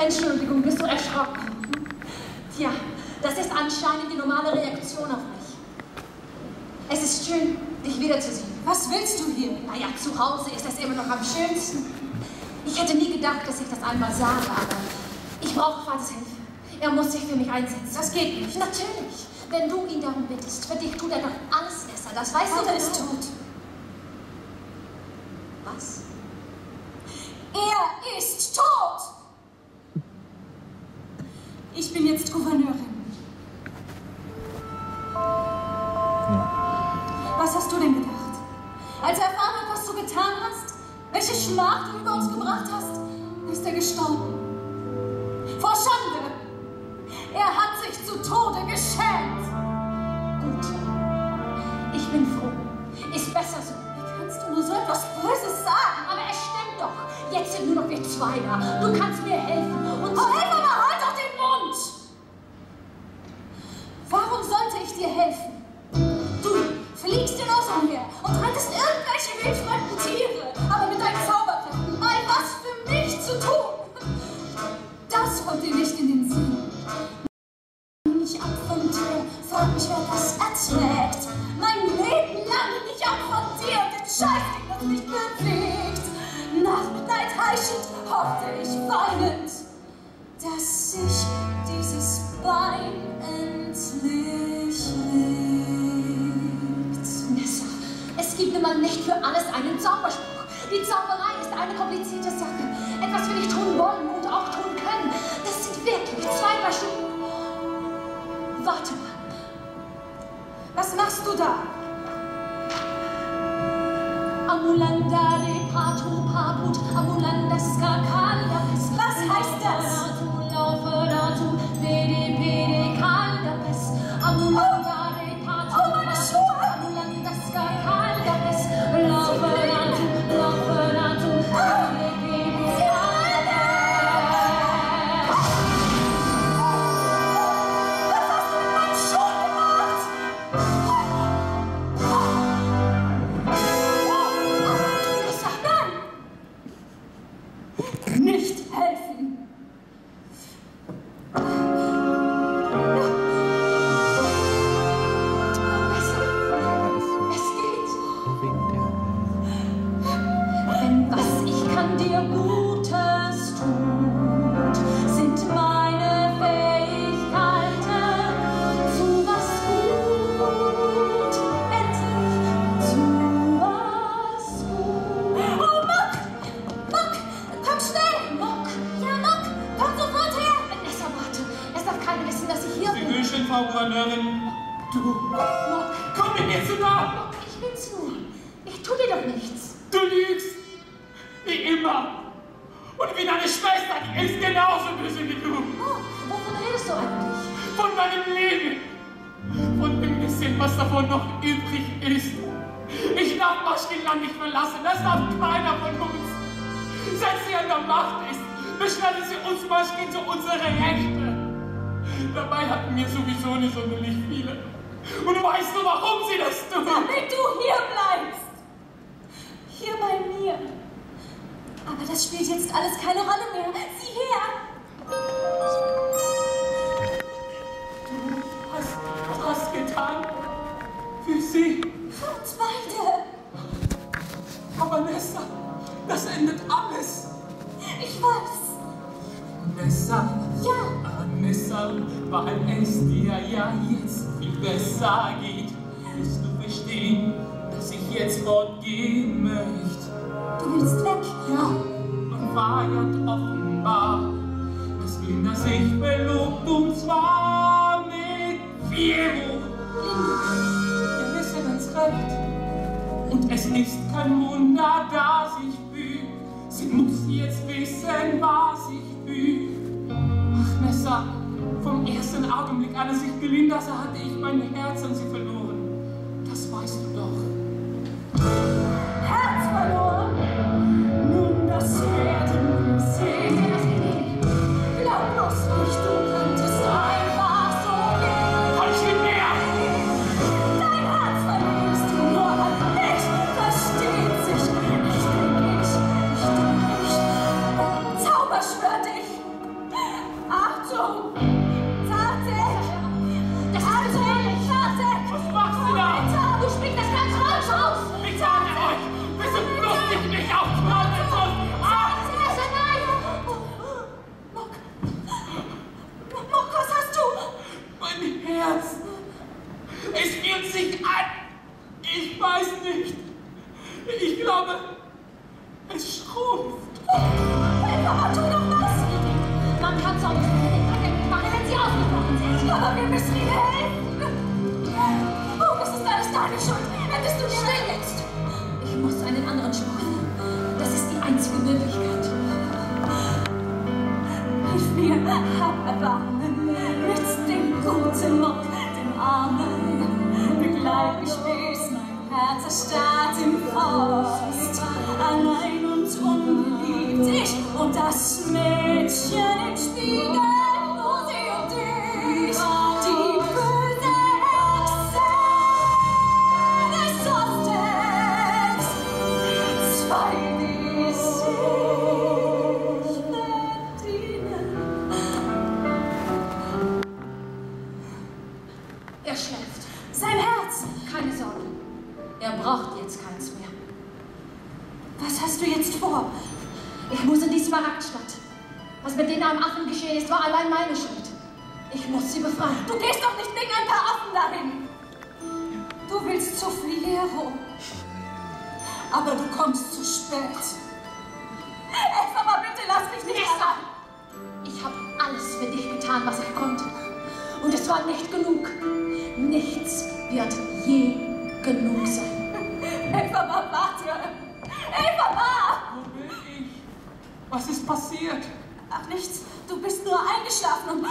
Entschuldigung, bist du erschrocken? Tja, das ist anscheinend die normale Reaktion auf mich. Es ist schön, dich wiederzusehen. Was willst du hier? Naja, zu Hause ist das immer noch am schönsten. Ich hätte nie gedacht, dass ich das einmal sage, aber ich brauche Vaters Hilfe. Er muss sich für mich einsetzen. Das geht nicht. Natürlich. Wenn du ihn darum bittest, für dich tut er doch alles besser. Das weißt Vater du ist genau. tot. Was? Er ist tot! Gouverneurin. Was hast du denn gedacht? Als er erfahren hat, was du getan hast, welche Schmach du über uns gebracht hast, ist er gestorben. Vor Schande! Er hat sich zu Tode geschämt! Gut. Ich bin froh. Ist besser so. Wie kannst du nur so etwas Böses sagen? Aber es stimmt doch. Jetzt sind nur noch wir zwei da. Du kannst mir helfen. Und Oh, mal nicht für alles einen Zauberspruch. Die Zauberei ist eine komplizierte Sache. Etwas will ich tun wollen und auch tun können. Das sind wirklich zwei Schuhe. Warte mal. Was machst du da? Amulanda de paput, amulanda skakala. Was heißt das? Laufe dazu, pede pede Frau Gouverneurin. Du, komm mit mir zu nah. Ich bin's nur. Ich tu dir doch nichts. Du lügst. Wie immer. Und wie deine Schwester, die ist genauso böse wie du. Mock, wovon redest du eigentlich? Von meinem Leben. Von dem bisschen, was davon noch übrig ist. Ich darf Maschkenland nicht verlassen. Das darf keiner von uns. Seit sie an der Macht ist, beschneidet sie uns Maschken zu unsere Rechte. Dabei hatten wir sowieso nicht sonderlich viele. Und weißt du, warum sie das tun? Damit du hier bleibst! Hier bei mir! Aber das spielt jetzt alles keine Rolle mehr. Sieh her! Du hast was getan für sie. Für uns beide! Aber Nessa, das endet alles. Ich weiß! Nessa, Ja! Nessa, weil es dir ja jetzt viel besser geht, wirst du verstehen, dass ich jetzt fortgehen möchte. Du willst weg! Ja, und feiert offenbar, dass Linda sich verlobt und zwar mit. Er ist ja ganz recht. Und es ist kein Wunder, dass ich fühle. Sie muss jetzt wissen, was ich fühle. Nessa, vom ersten Augenblick an, als ich Belinda sah, hatte ich mein Herz Es sich an. Ich weiß nicht. Ich glaube, es schrumpft. Papa, tu doch was! Man kann Zaubersprüche nicht rückgängig machen, wenn sie ausgebrochen sind. Aber wir müssen ihr helfen! Oh, das ist alles deine Schuld! Hättest du Still jetzt! Ich muss einen anderen Spruch. Das ist die einzige Möglichkeit. Hilf mir, hab Erbarmen mit dem guten Mock, dem Armen. Begleit mich, bis mein Herz erstarrt im Frost. Allein und ungeliebt ich und das Mädchen im Spiegel, Was hast du jetzt vor? Ich muss in die Smaragdstadt. Was mit den armen Affen geschehen ist, war allein meine Schuld. Ich muss sie befreien. Du gehst doch nicht wegen ein paar Affen dahin. Du willst zu Filiero. Aber du kommst zu spät. Eva, aber bitte lass mich nicht allein. Ich habe alles für dich getan, was ich konnte. Und es war nicht genug. Nichts wird je genug sein. Was ist passiert? Ach, nichts. Du bist nur eingeschlafen und...